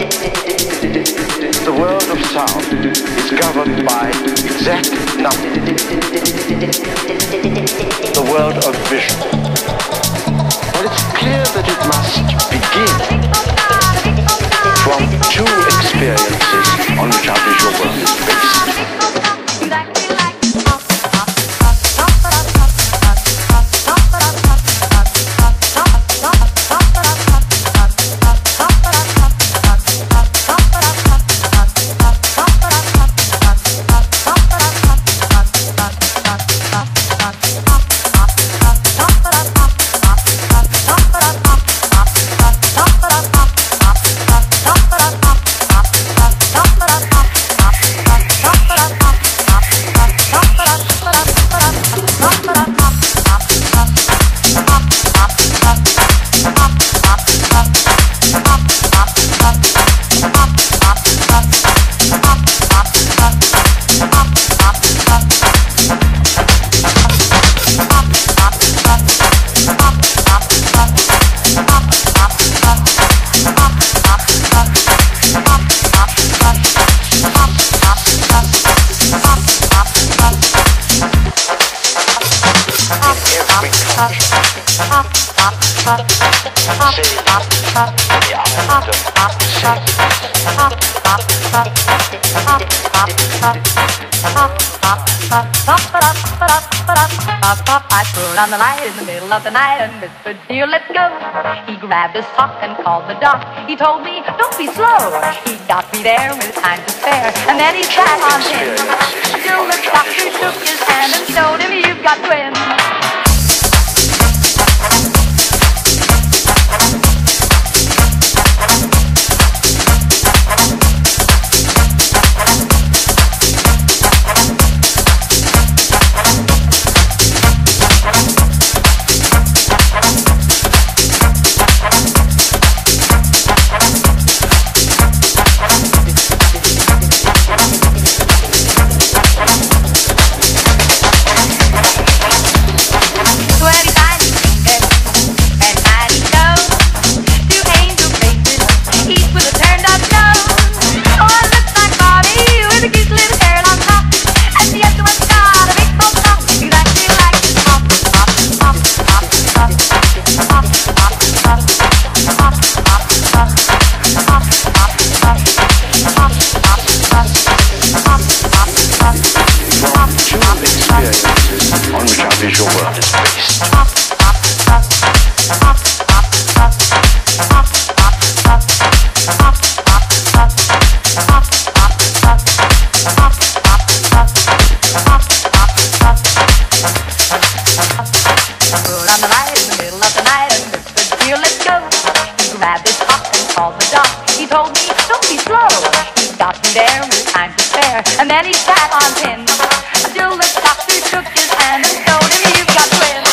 The world of sound is governed by exact numbers. The world of vision. Well, it's clear that it must begin I put on the light in the middle of the night and whispered, dear, let's go. He grabbed his sock and called the doc. He told me, don't be slow. He got me there with time to spare. And then he sat on him. Till the doctor took his hand and showed him you've got twins. go. He grabbed his pop and called the doc. He told me, don't be slow. He got me there with time to spare, and then he sat on pin. Until the doctor shook his hand and told him, you've got twins.